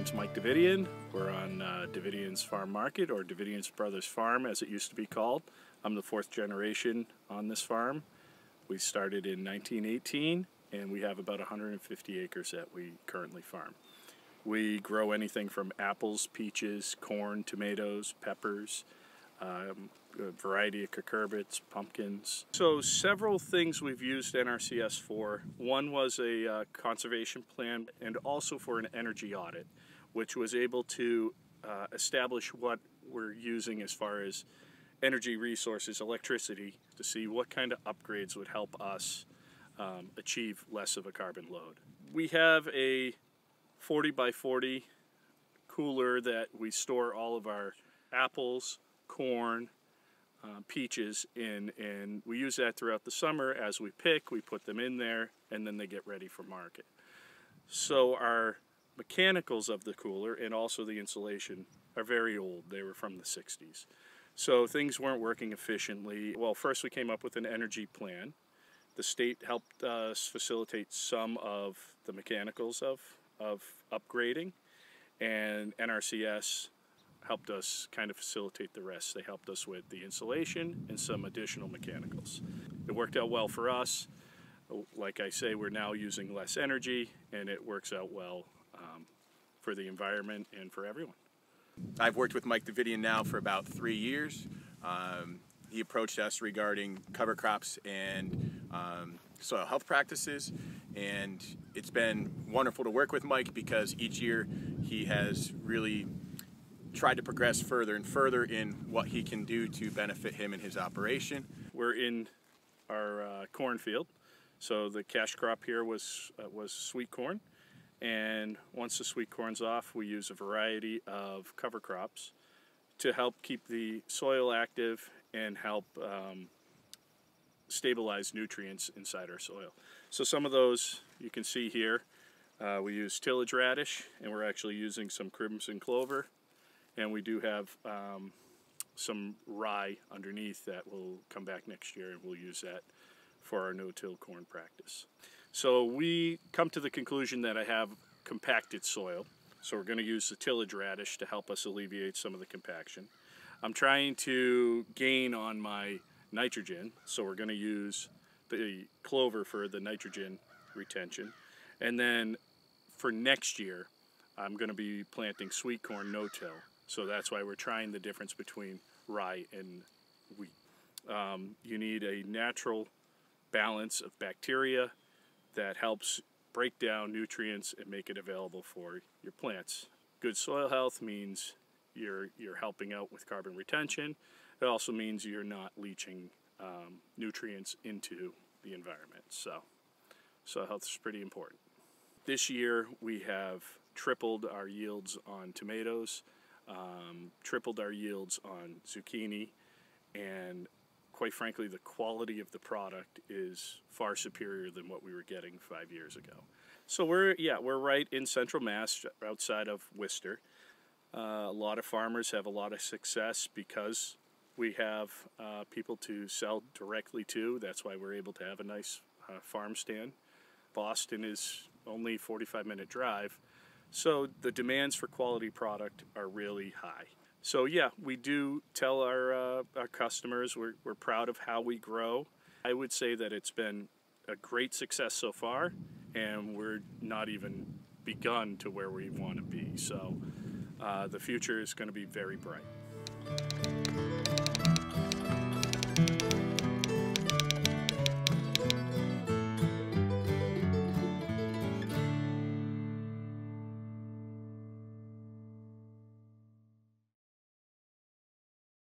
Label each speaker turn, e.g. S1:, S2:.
S1: name's Mike Davidian. We're on uh, Davidian's Farm Market, or Davidian's Brothers Farm as it used to be called. I'm the fourth generation on this farm. We started in 1918 and we have about 150 acres that we currently farm. We grow anything from apples, peaches, corn, tomatoes, peppers, um, a variety of cucurbits, pumpkins. So several things we've used NRCS for. One was a uh, conservation plan and also for an energy audit, which was able to uh, establish what we're using as far as energy resources, electricity, to see what kind of upgrades would help us um, achieve less of a carbon load. We have a 40 by 40 cooler that we store all of our apples, corn, uh, peaches in and we use that throughout the summer as we pick we put them in there and then they get ready for market so our mechanicals of the cooler and also the insulation are very old they were from the 60s so things weren't working efficiently well first we came up with an energy plan the state helped us facilitate some of the mechanicals of, of upgrading and NRCS helped us kind of facilitate the rest. They helped us with the insulation and some additional mechanicals. It worked out well for us. Like I say, we're now using less energy and it works out well for the environment and for everyone.
S2: I've worked with Mike Davidian now for about three years. Um, he approached us regarding cover crops and um, soil health practices and it's been wonderful to work with Mike because each year he has really tried to progress further and further in what he can do to benefit him and his operation.
S1: We're in our uh, cornfield. So the cash crop here was, uh, was sweet corn. And once the sweet corn's off, we use a variety of cover crops to help keep the soil active and help um, stabilize nutrients inside our soil. So some of those you can see here. Uh, we use tillage radish and we're actually using some crimson clover and we do have um, some rye underneath that will come back next year and we'll use that for our no-till corn practice. So we come to the conclusion that I have compacted soil. So we're going to use the tillage radish to help us alleviate some of the compaction. I'm trying to gain on my nitrogen, so we're going to use the clover for the nitrogen retention. And then for next year, I'm going to be planting sweet corn no-till. So that's why we're trying the difference between rye and wheat. Um, you need a natural balance of bacteria that helps break down nutrients and make it available for your plants. Good soil health means you're, you're helping out with carbon retention. It also means you're not leaching um, nutrients into the environment. So soil health is pretty important. This year we have tripled our yields on tomatoes um, tripled our yields on zucchini, and quite frankly, the quality of the product is far superior than what we were getting five years ago. So we're, yeah, we're right in central Mass, outside of Worcester. Uh, a lot of farmers have a lot of success because we have uh, people to sell directly to. That's why we're able to have a nice uh, farm stand. Boston is only 45 minute drive, so the demands for quality product are really high. So yeah, we do tell our, uh, our customers we're, we're proud of how we grow. I would say that it's been a great success so far and we're not even begun to where we want to be. So uh, the future is going to be very bright.